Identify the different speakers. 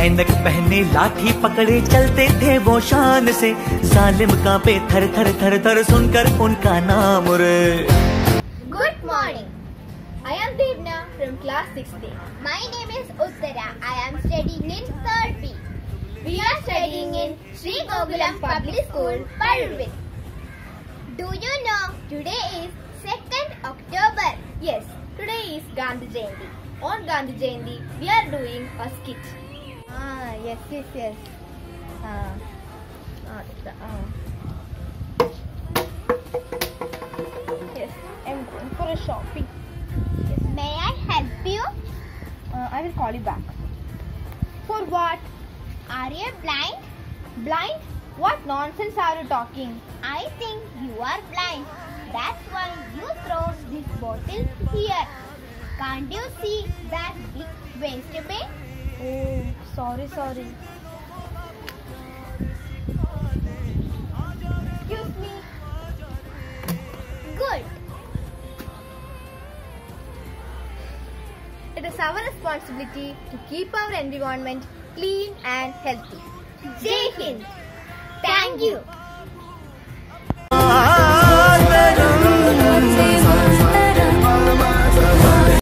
Speaker 1: ऐनक पहने लाठी पकड़े चलते थे वो शान से। सालिम का पे थर थर थर थर सुनकर उनका नाम उर।
Speaker 2: Good morning I am Devna from class 6 my name is Uttara I am studying in third B we are studying in Shri Gokulam public school पलवे do you know today is 2nd October yes today is Gandhi Jayanti On Gandhi Jayanti we are doing a skit. Ah, yes, yes, yes. Ah, ah, the- ah.
Speaker 3: Yes, I'm going for a shopping.
Speaker 2: May I help you?
Speaker 3: Uh, I will call you back. For what?
Speaker 2: Are you blind?
Speaker 3: Blind? What nonsense are you talking?
Speaker 2: I think you are blind. That's why you throw this bottle here. Can't you see that big waste bin?
Speaker 3: Sorry, sorry.
Speaker 2: Excuse me. Good.
Speaker 3: It is our responsibility to keep our environment clean and healthy.
Speaker 2: Jai Hind. Thank you.